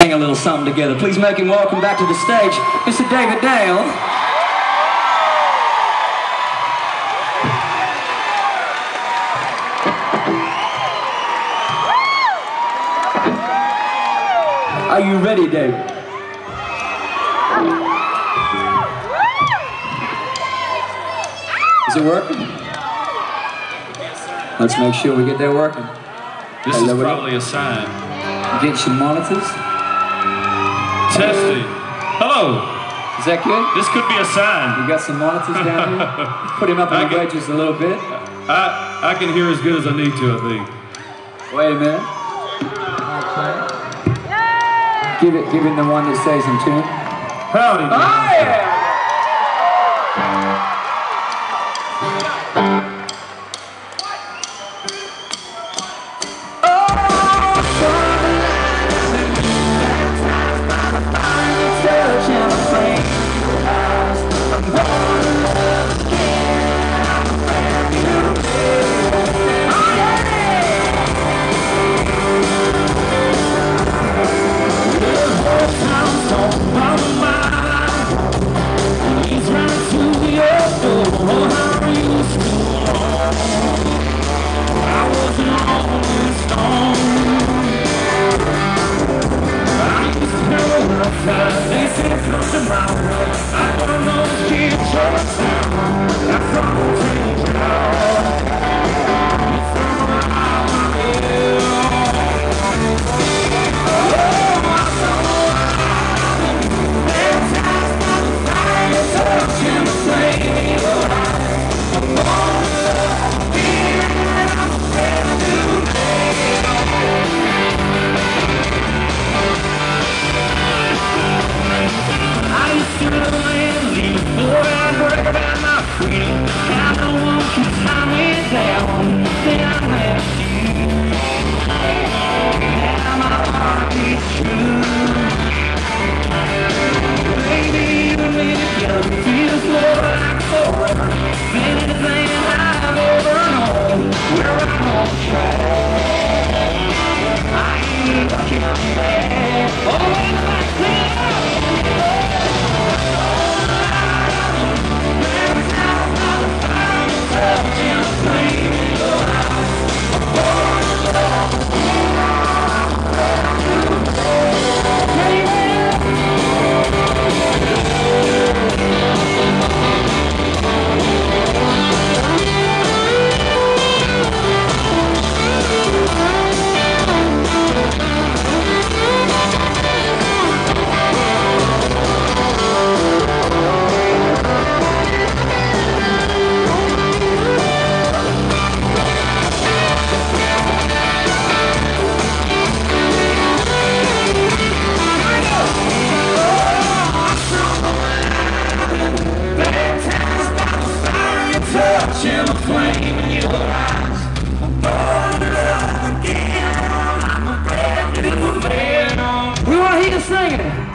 a little something together. Please make him welcome back to the stage, Mr. David Nail. Are you ready, Dave? Is it working? Let's make sure we get that working. This Hello, is probably a sign. Get some monitors. Testing. Hello. Is that good? This could be a sign. You got some monitors down here? Put him up on the I get- wedges a little bit. I I can hear as good as I need to. I think. Wait a minute. Okay. Give it, give him the one that stays in tune. Howdy. Oh yeah! Hear you Oh!